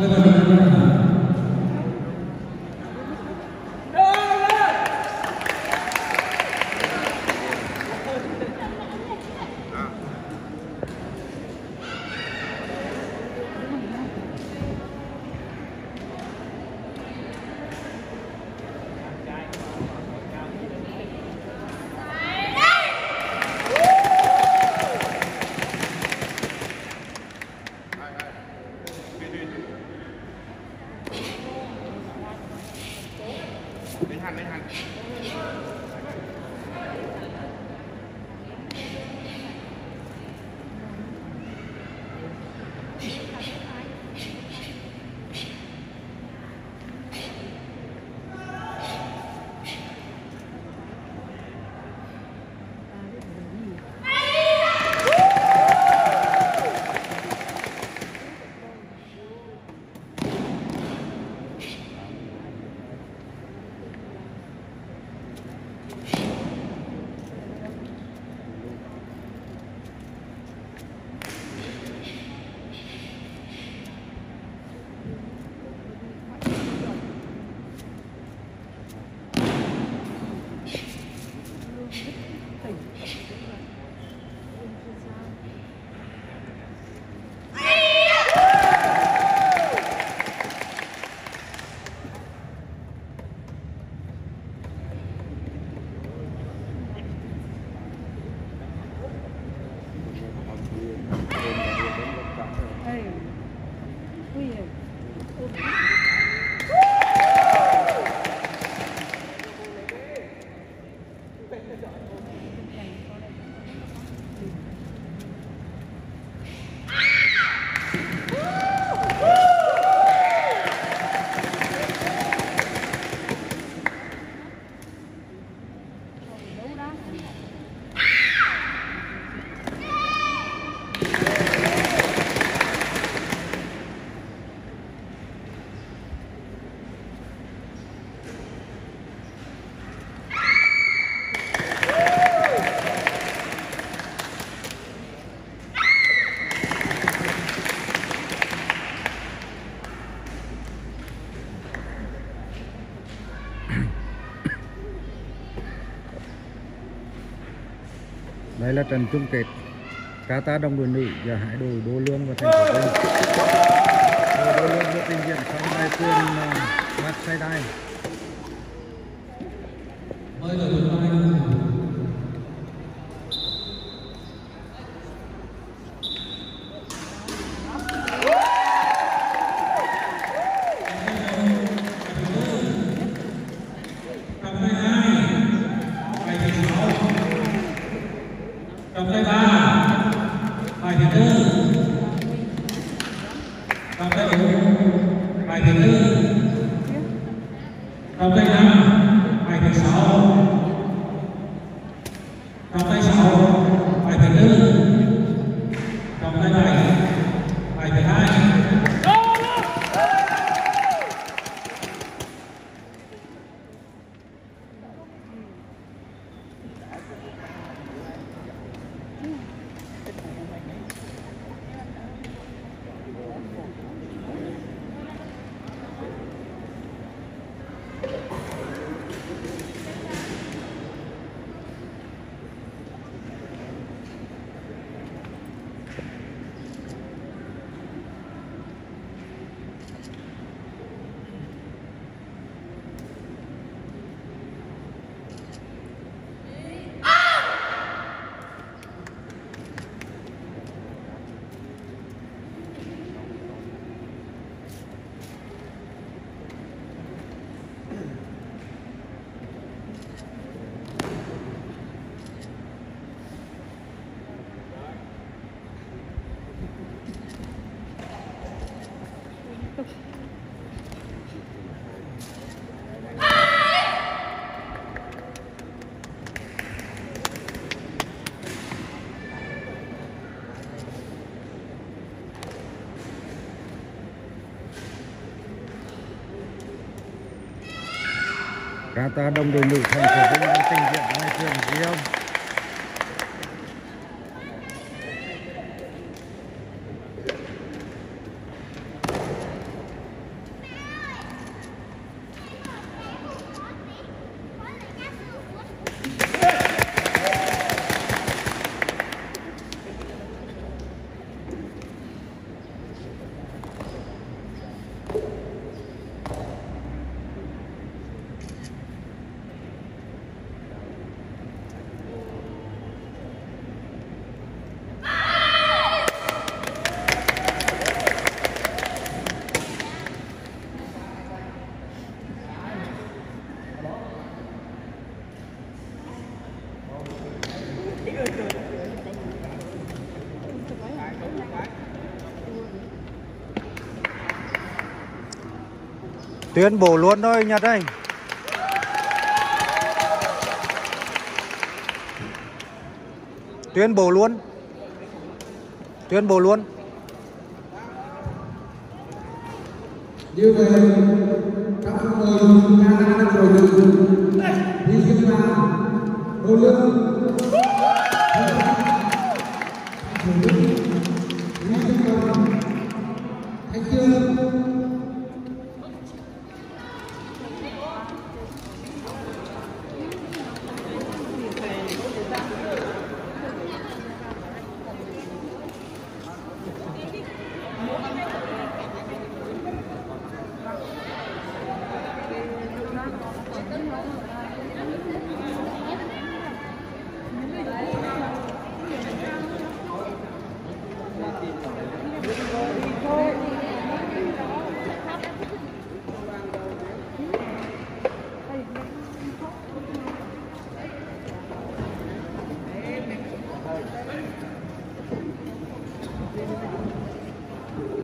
何? Đây là trận chung kết Kata đồng đội nữ và hai đội Đô Lương và thành phố Vinh. Đô Lương được trình diễn song đai quyền ờ, Mát bài thứ tư trong tay năm bài thứ sáu trong tay sáu bài thứ tư trong tay bảy bài thứ hai Kata đông đội nữ thành phố Vinh đang trình diễn tuyên bố luôn thôi nhật ơi tuyên bố luôn. Tuyên bố luôn. Như vậy các người nhà đã rồi đi diễn ra đô lương